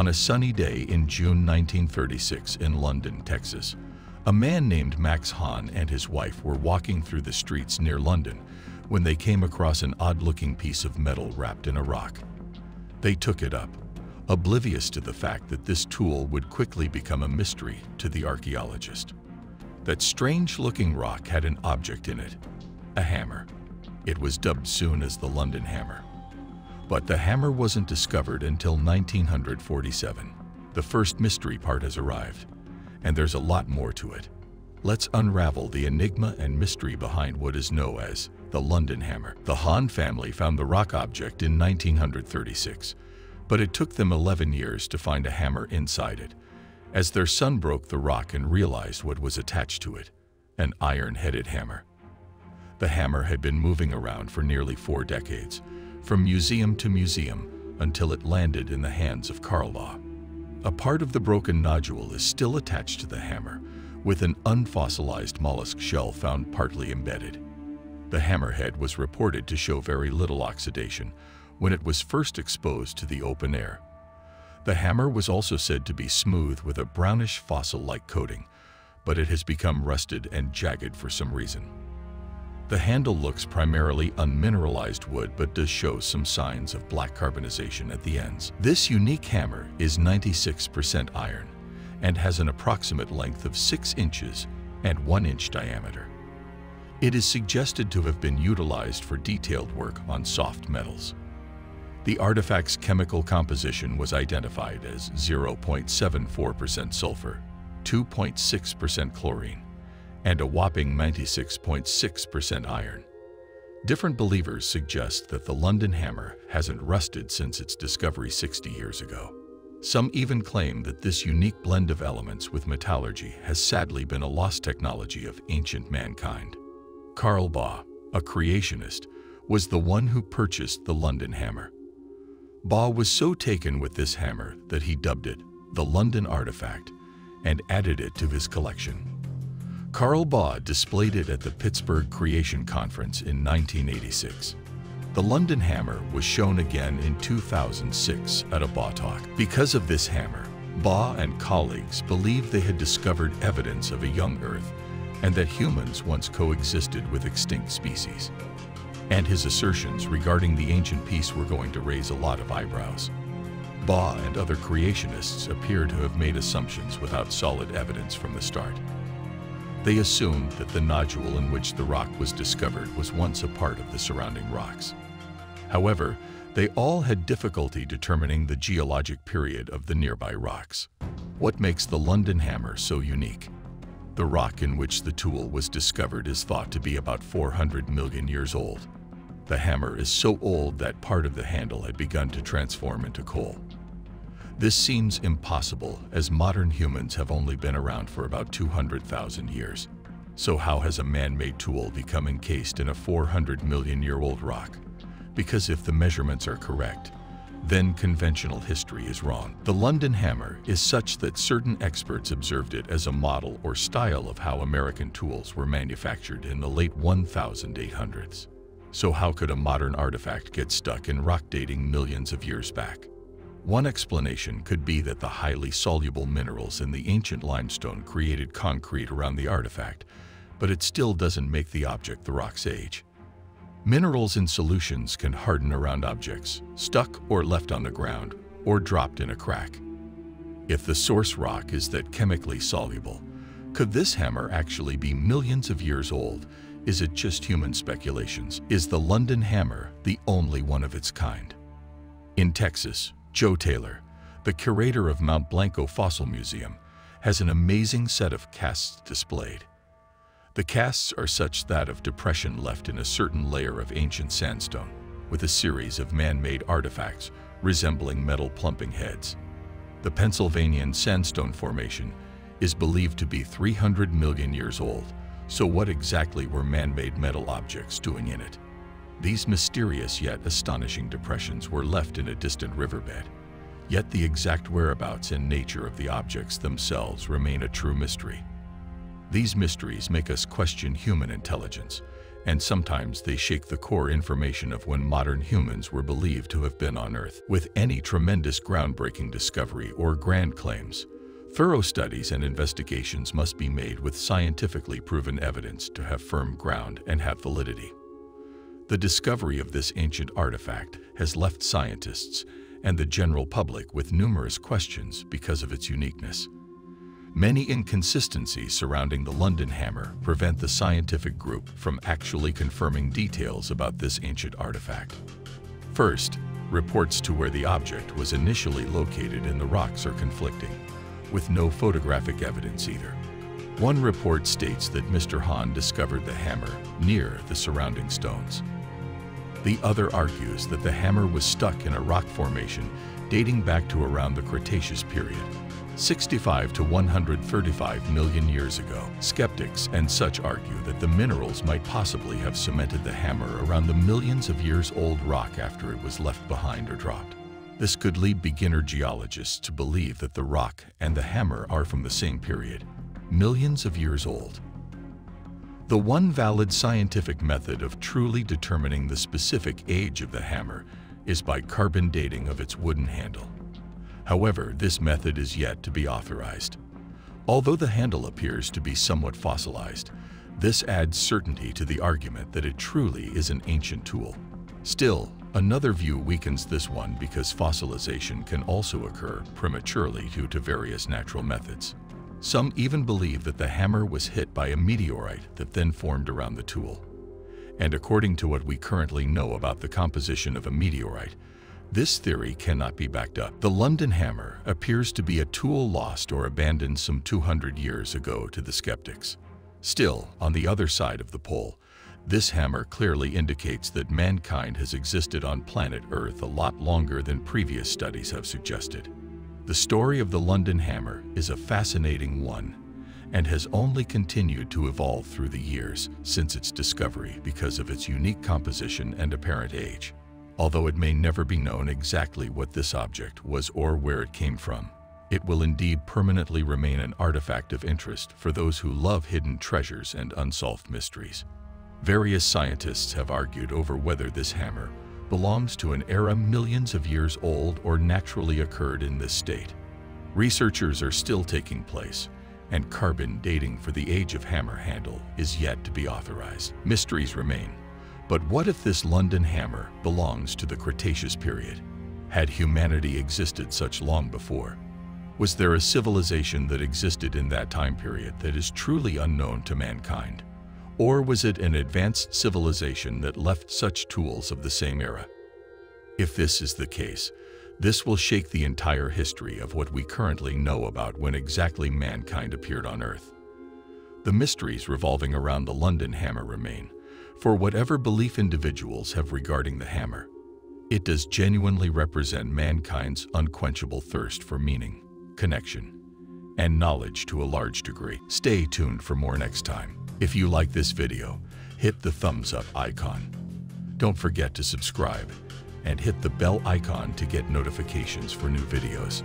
On a sunny day in June 1936 in London, Texas, a man named Max Hahn and his wife were walking through the streets near London when they came across an odd-looking piece of metal wrapped in a rock. They took it up, oblivious to the fact that this tool would quickly become a mystery to the archaeologist. That strange-looking rock had an object in it, a hammer. It was dubbed soon as the London Hammer. But the hammer wasn't discovered until 1947. The first mystery part has arrived, and there's a lot more to it. Let's unravel the enigma and mystery behind what is known as the London Hammer. The Hahn family found the rock object in 1936, but it took them 11 years to find a hammer inside it, as their son broke the rock and realized what was attached to it, an iron-headed hammer. The hammer had been moving around for nearly four decades, from museum to museum, until it landed in the hands of Baugh. A part of the broken nodule is still attached to the hammer, with an unfossilized mollusk shell found partly embedded. The hammerhead was reported to show very little oxidation when it was first exposed to the open air. The hammer was also said to be smooth with a brownish fossil-like coating, but it has become rusted and jagged for some reason. The handle looks primarily unmineralized wood but does show some signs of black carbonization at the ends. This unique hammer is 96% iron and has an approximate length of 6 inches and 1 inch diameter. It is suggested to have been utilized for detailed work on soft metals. The artifact's chemical composition was identified as 0.74% sulfur, 2.6% chlorine, and a whopping 96.6% iron. Different believers suggest that the London hammer hasn't rusted since its discovery 60 years ago. Some even claim that this unique blend of elements with metallurgy has sadly been a lost technology of ancient mankind. Carl Baugh, a creationist, was the one who purchased the London hammer. Baugh was so taken with this hammer that he dubbed it the London Artifact and added it to his collection. Carl Baugh displayed it at the Pittsburgh Creation Conference in 1986. The London Hammer was shown again in 2006 at a Baugh talk. Because of this hammer, Baugh and colleagues believed they had discovered evidence of a young Earth and that humans once coexisted with extinct species. And his assertions regarding the ancient piece were going to raise a lot of eyebrows. Baugh and other creationists appear to have made assumptions without solid evidence from the start. They assumed that the nodule in which the rock was discovered was once a part of the surrounding rocks. However, they all had difficulty determining the geologic period of the nearby rocks. What makes the London hammer so unique? The rock in which the tool was discovered is thought to be about 400 million years old. The hammer is so old that part of the handle had begun to transform into coal. This seems impossible as modern humans have only been around for about 200,000 years. So how has a man-made tool become encased in a 400 million year old rock? Because if the measurements are correct, then conventional history is wrong. The London hammer is such that certain experts observed it as a model or style of how American tools were manufactured in the late 1800s. So how could a modern artifact get stuck in rock dating millions of years back? One explanation could be that the highly soluble minerals in the ancient limestone created concrete around the artifact, but it still doesn't make the object the rock's age. Minerals in solutions can harden around objects, stuck or left on the ground, or dropped in a crack. If the source rock is that chemically soluble, could this hammer actually be millions of years old? Is it just human speculations? Is the London hammer the only one of its kind? In Texas, Joe Taylor, the curator of Mount Blanco Fossil Museum, has an amazing set of casts displayed. The casts are such that of depression left in a certain layer of ancient sandstone, with a series of man-made artifacts resembling metal plumping heads. The Pennsylvanian Sandstone Formation is believed to be 300 million years old, so what exactly were man-made metal objects doing in it? These mysterious yet astonishing depressions were left in a distant riverbed. Yet the exact whereabouts and nature of the objects themselves remain a true mystery. These mysteries make us question human intelligence and sometimes they shake the core information of when modern humans were believed to have been on Earth. With any tremendous groundbreaking discovery or grand claims, thorough studies and investigations must be made with scientifically proven evidence to have firm ground and have validity. The discovery of this ancient artifact has left scientists and the general public with numerous questions because of its uniqueness. Many inconsistencies surrounding the London Hammer prevent the scientific group from actually confirming details about this ancient artifact. First, reports to where the object was initially located in the rocks are conflicting, with no photographic evidence either. One report states that Mr. Hahn discovered the hammer near the surrounding stones. The other argues that the hammer was stuck in a rock formation dating back to around the Cretaceous period, 65 to 135 million years ago. Skeptics and such argue that the minerals might possibly have cemented the hammer around the millions of years old rock after it was left behind or dropped. This could lead beginner geologists to believe that the rock and the hammer are from the same period, millions of years old. The one valid scientific method of truly determining the specific age of the hammer is by carbon dating of its wooden handle. However, this method is yet to be authorized. Although the handle appears to be somewhat fossilized, this adds certainty to the argument that it truly is an ancient tool. Still, another view weakens this one because fossilization can also occur prematurely due to various natural methods. Some even believe that the hammer was hit by a meteorite that then formed around the tool. And according to what we currently know about the composition of a meteorite, this theory cannot be backed up. The London hammer appears to be a tool lost or abandoned some 200 years ago to the skeptics. Still, on the other side of the pole, this hammer clearly indicates that mankind has existed on planet Earth a lot longer than previous studies have suggested. The story of the London Hammer is a fascinating one and has only continued to evolve through the years since its discovery because of its unique composition and apparent age, although it may never be known exactly what this object was or where it came from. It will indeed permanently remain an artifact of interest for those who love hidden treasures and unsolved mysteries. Various scientists have argued over whether this hammer belongs to an era millions of years old or naturally occurred in this state. Researchers are still taking place, and carbon dating for the age of hammer handle is yet to be authorized. Mysteries remain. But what if this London hammer belongs to the Cretaceous period? Had humanity existed such long before? Was there a civilization that existed in that time period that is truly unknown to mankind? Or was it an advanced civilization that left such tools of the same era? If this is the case, this will shake the entire history of what we currently know about when exactly mankind appeared on Earth. The mysteries revolving around the London hammer remain, for whatever belief individuals have regarding the hammer, it does genuinely represent mankind's unquenchable thirst for meaning, connection, and knowledge to a large degree. Stay tuned for more next time. If you like this video, hit the thumbs up icon. Don't forget to subscribe and hit the bell icon to get notifications for new videos.